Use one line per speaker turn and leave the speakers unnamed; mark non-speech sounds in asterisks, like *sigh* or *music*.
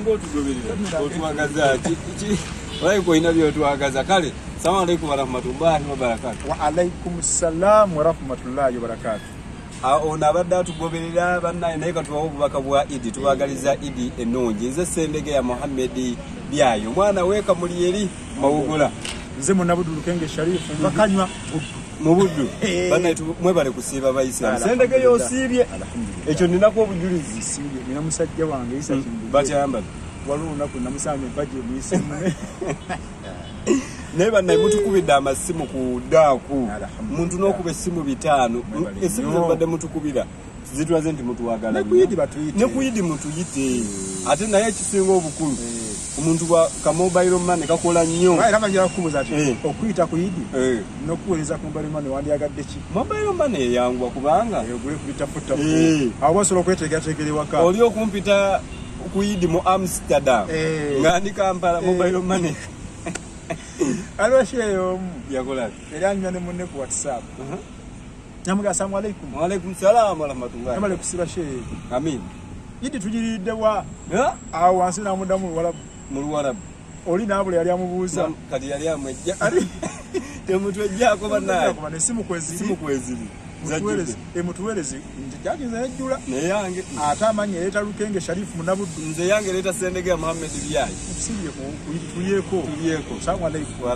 ngaotugoberera otwagaza olaika olina byotwagaza kale salamu alaikum warahmatullahi wabarakatu
wa alaikum salam warahmatullahi wabarakatu
ono abadde atugoberera bannaye naye katubawo obubaka bwa idi tubagaliza idi ennungi. Nze sendege ya muhammedi byayo. Omwana wekamuli eri mawugula.
Nze munabudulukenge sharifu mbakanywa
mu buddu *laughs*
Eh.
bannaye tu- mwebale kusiiba baisiramu sendege yosiibye. Ekyo ninako obujulizi.
Simbye, nina musajja wange isa kimbuye
bakyambala.
Waliwo olunaku namusanga empaji emuyisemu *laughs* *laughs*
naye bannaye mutukubidde amasimu ku daaku muntu n'okuba essimu bitaano. Essimu zebadde mutukubira zitulaze nti mutuwagala
Ne
nnyo.
ku Idi batuyite.
ne ku Idi mutuyite ate naye ekisinga obukulu omuntu wa kamobile money kakola nnyo.
Era manjira kukubuza
Eh.
okuyita ku idi
Eh,
nokuweereza ku mbalimane wandyagadde ki?
Mobile money eyanguwa kubanga.
Ogule kubitafuttafu
Eh.
awo basobola okweteekerateekera ewaka
oli okumpita ku Idi mu amsterdam.
Eh.
nga ndi kampala
Eh.
mobile money *laughs*
aliwo sheeyo omu
yakola
era anywa ne munne ku whatsapp. Nyamuga assalamu alaikum
waalaikum salaam warahmatullahi
namale kusiba sheeyo
amin.
Idi tugiridde wa?
Eh?
awo wansi namuddamu luwalabu
mu luwarabu
oli naabula yali amubuuza.
Kati yali amwejja.
Ali- *laughs*
temutwejjako bannaye
Kuba nesimu kweziri.
Simu kweziri.
Mutuweereze e, mutuweereze nti jakinza yajjula.
Neyange
ate amanyi yaleeta lukenge sharifu munabuddu.
Nze yange leeta sendege ya muhammedi byayi.
Tusimbye tulyeko
tulyeko
salamu alaikum